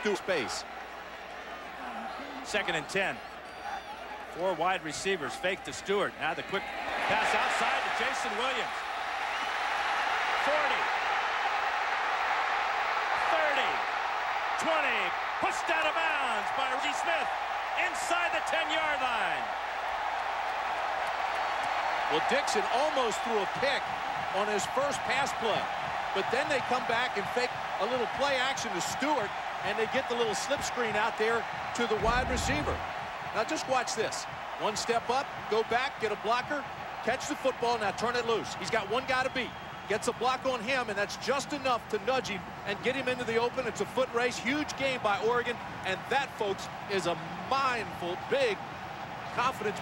Stewart space. Second and 10. Four wide receivers. Fake to Stewart. Now the quick pass outside to Jaison Williams. 40. 30. 20. Pushed out of bounds by Reggie Smith. Inside the 10-yard line. Well, Dixon almost threw a pick on his first pass play. But then they come back and fake a little play action to Stewart, and they get the little slip screen out there to the wide receiver. Now just watch this. One step up, go back, get a blocker, catch the football, now turn it loose. He's got one guy to beat. Gets a block on him, and that's just enough to nudge him and get him into the open. It's a foot race. Huge game by Oregon, and that, folks, is a mindful, big confidence